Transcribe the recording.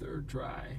third try.